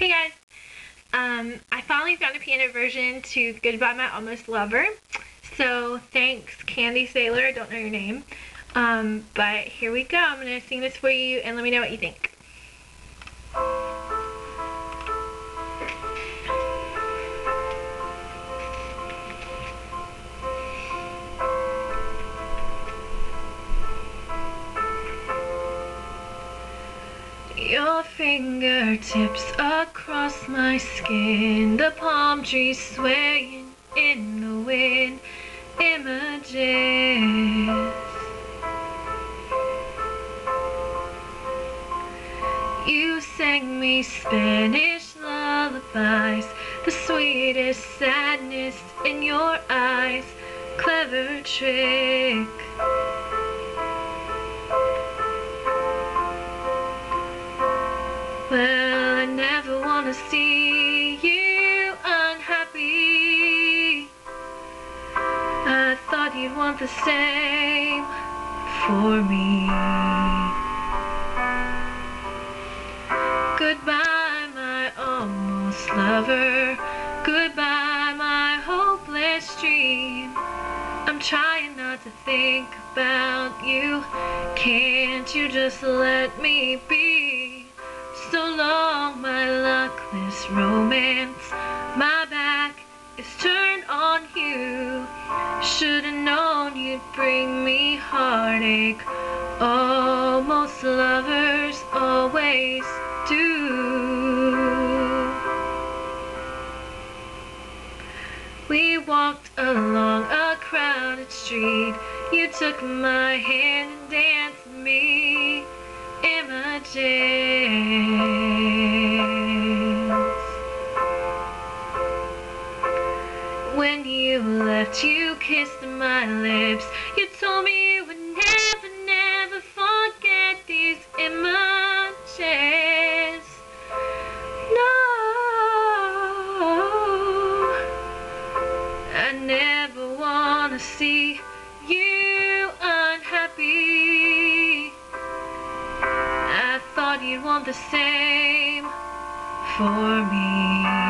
Hey guys! Um, I finally found a piano version to Goodbye My Almost Lover. So thanks Candy Sailor, I don't know your name. Um, but here we go. I'm going to sing this for you and let me know what you think. Your fingertips across my skin, the palm trees swaying in the wind, images. You sang me Spanish lullabies, the sweetest sadness in your eyes, clever trick. See you unhappy. I thought you'd want the same for me. Goodbye, my almost lover. Goodbye, my hopeless dream. I'm trying not to think about you. Can't you just let me be? Romance. My back is turned on you. Should've known you'd bring me heartache. Almost lovers always do. We walked along a crowded street. You took my hand and danced with me. Images. Kissed my lips. You told me you would never, never forget these images. No, I never want to see you unhappy. I thought you'd want the same for me.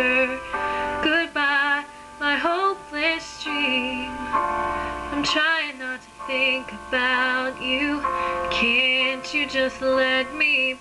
Almost. Goodbye, my hopeless dream. I'm trying not to think about you. Can't you just let me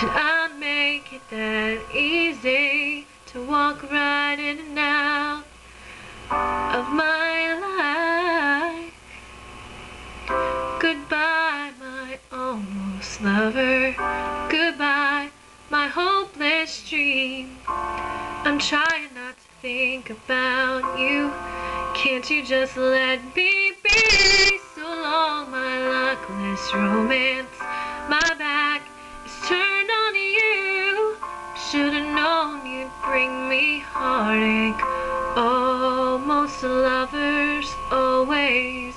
Did I make it that easy to walk right in and out of my life? Goodbye, my almost lover. Goodbye, my hopeless dream. I'm trying not to think about you. Can't you just let me be? So long, my luckless romance. My lovers always